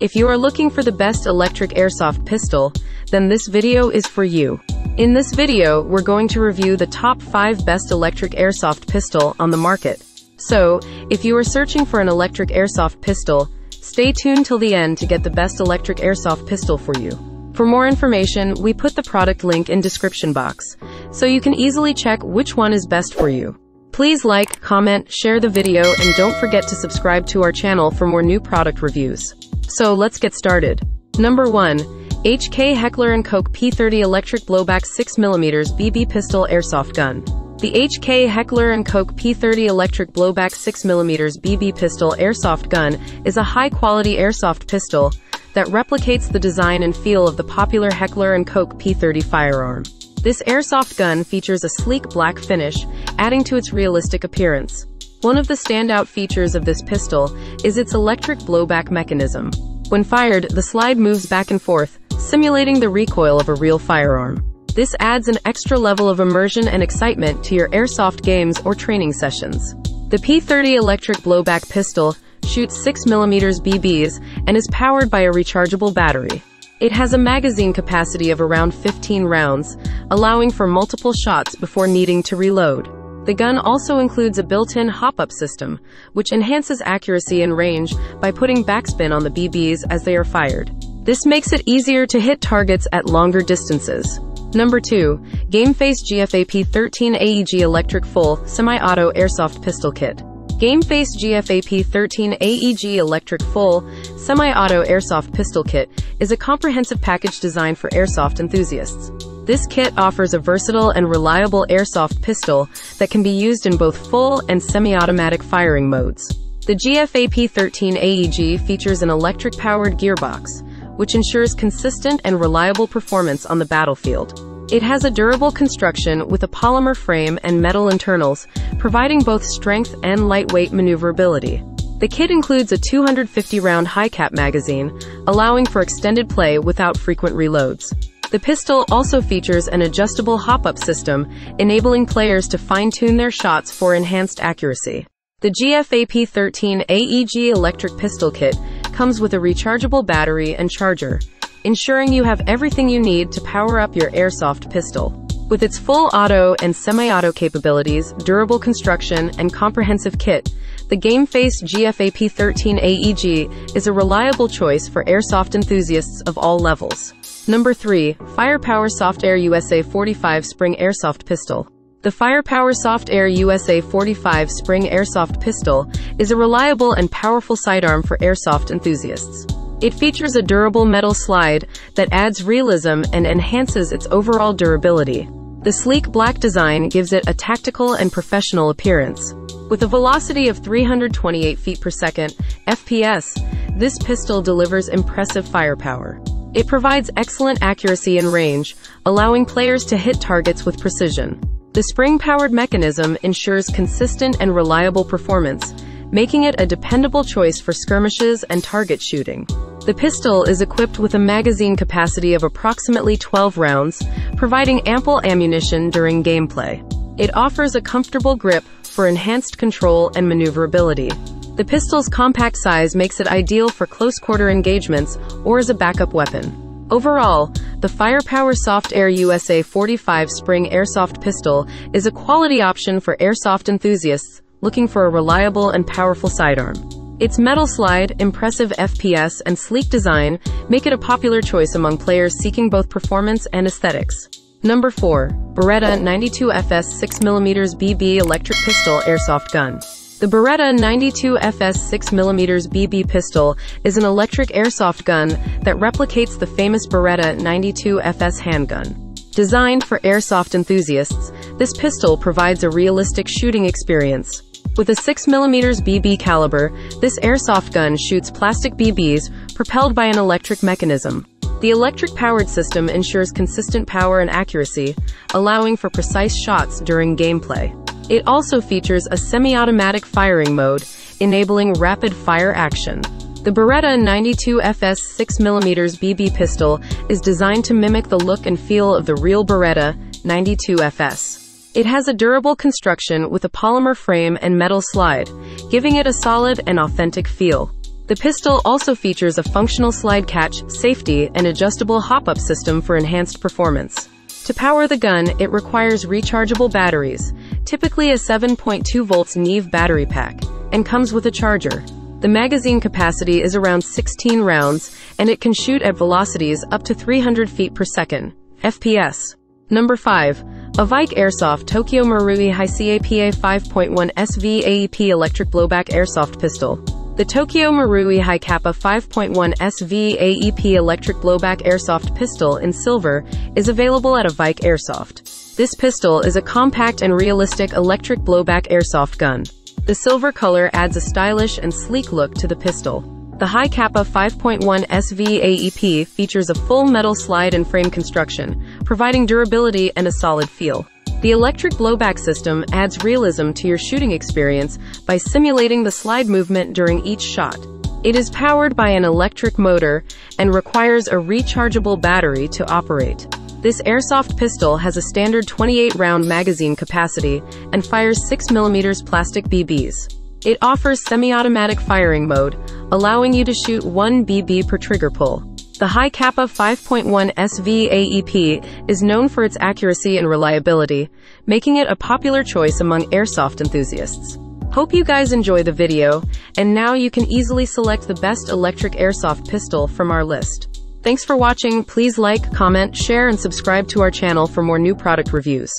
If you are looking for the best electric airsoft pistol, then this video is for you. In this video, we're going to review the top 5 best electric airsoft pistol on the market. So, if you are searching for an electric airsoft pistol, stay tuned till the end to get the best electric airsoft pistol for you. For more information, we put the product link in description box, so you can easily check which one is best for you. Please like, comment, share the video, and don't forget to subscribe to our channel for more new product reviews. So let's get started. Number 1. HK Heckler & Koch P30 Electric Blowback 6mm BB Pistol Airsoft Gun. The HK Heckler & Koch P30 Electric Blowback 6mm BB Pistol Airsoft Gun is a high-quality airsoft pistol that replicates the design and feel of the popular Heckler & Koch P30 firearm. This airsoft gun features a sleek black finish, adding to its realistic appearance. One of the standout features of this pistol is its electric blowback mechanism. When fired, the slide moves back and forth, simulating the recoil of a real firearm. This adds an extra level of immersion and excitement to your airsoft games or training sessions. The P30 electric blowback pistol shoots 6mm BBs and is powered by a rechargeable battery. It has a magazine capacity of around 15 rounds, allowing for multiple shots before needing to reload. The gun also includes a built-in hop-up system, which enhances accuracy and range by putting backspin on the BBs as they are fired. This makes it easier to hit targets at longer distances. Number 2. GameFace GFAP 13 AEG Electric Full Semi-Auto Airsoft Pistol Kit. GameFace GFAP 13 AEG Electric Full Semi-Auto Airsoft Pistol Kit is a comprehensive package designed for airsoft enthusiasts. This kit offers a versatile and reliable airsoft pistol that can be used in both full and semi-automatic firing modes. The GFAP-13 AEG features an electric-powered gearbox, which ensures consistent and reliable performance on the battlefield. It has a durable construction with a polymer frame and metal internals, providing both strength and lightweight maneuverability. The kit includes a 250-round high-cap magazine, allowing for extended play without frequent reloads. The pistol also features an adjustable hop-up system, enabling players to fine-tune their shots for enhanced accuracy. The GFAP-13 AEG electric pistol kit comes with a rechargeable battery and charger, ensuring you have everything you need to power up your airsoft pistol. With its full auto and semi-auto capabilities, durable construction, and comprehensive kit, the GameFace GFAP-13 AEG is a reliable choice for airsoft enthusiasts of all levels. Number 3. Firepower Soft Air USA 45 Spring Airsoft Pistol. The Firepower Soft Air USA 45 Spring Airsoft Pistol is a reliable and powerful sidearm for airsoft enthusiasts. It features a durable metal slide that adds realism and enhances its overall durability. The sleek black design gives it a tactical and professional appearance. With a velocity of 328 feet per second, FPS, this pistol delivers impressive firepower. It provides excellent accuracy and range, allowing players to hit targets with precision. The spring-powered mechanism ensures consistent and reliable performance, making it a dependable choice for skirmishes and target shooting. The pistol is equipped with a magazine capacity of approximately 12 rounds, providing ample ammunition during gameplay. It offers a comfortable grip for enhanced control and maneuverability. The pistol's compact size makes it ideal for close-quarter engagements or as a backup weapon. Overall, the Firepower Soft Air USA 45 Spring Airsoft Pistol is a quality option for airsoft enthusiasts looking for a reliable and powerful sidearm. Its metal slide, impressive FPS, and sleek design make it a popular choice among players seeking both performance and aesthetics. Number 4. Beretta 92FS 6mm BB Electric Pistol Airsoft Gun. The Beretta 92FS 6mm BB pistol is an electric airsoft gun that replicates the famous Beretta 92FS handgun. Designed for airsoft enthusiasts, this pistol provides a realistic shooting experience. With a 6mm BB caliber, this airsoft gun shoots plastic BBs propelled by an electric mechanism. The electric-powered system ensures consistent power and accuracy, allowing for precise shots during gameplay. It also features a semi-automatic firing mode, enabling rapid fire action. The Beretta 92FS 6mm BB pistol is designed to mimic the look and feel of the real Beretta 92FS. It has a durable construction with a polymer frame and metal slide, giving it a solid and authentic feel. The pistol also features a functional slide catch, safety, and adjustable hop-up system for enhanced performance. To power the gun, it requires rechargeable batteries, typically a 7.2 volts NiMH battery pack, and comes with a charger. The magazine capacity is around 16 rounds, and it can shoot at velocities up to 300 feet per second. FPS. Number 5. Evike Airsoft Tokyo Marui Hi-CAPA 5.1 SV AEP Electric Blowback Airsoft Pistol. The Tokyo Marui Hi-CAPA 5.1 SV AEP Electric Blowback Airsoft Pistol in silver is available at Evike Airsoft. This pistol is a compact and realistic electric blowback airsoft gun. The silver color adds a stylish and sleek look to the pistol. The Hi-CAPA 5.1 SV AEP features a full metal slide and frame construction, providing durability and a solid feel. The electric blowback system adds realism to your shooting experience by simulating the slide movement during each shot. It is powered by an electric motor and requires a rechargeable battery to operate. This airsoft pistol has a standard 28 round magazine capacity and fires 6mm plastic BBs. It offers semi automatic firing mode, allowing you to shoot 1 BB per trigger pull. The Hi-CAPA 5.1 SV AEP is known for its accuracy and reliability, making it a popular choice among airsoft enthusiasts. Hope you guys enjoy the video, and now you can easily select the best electric airsoft pistol from our list. Thanks for watching, please like, comment, share and subscribe to our channel for more new product reviews.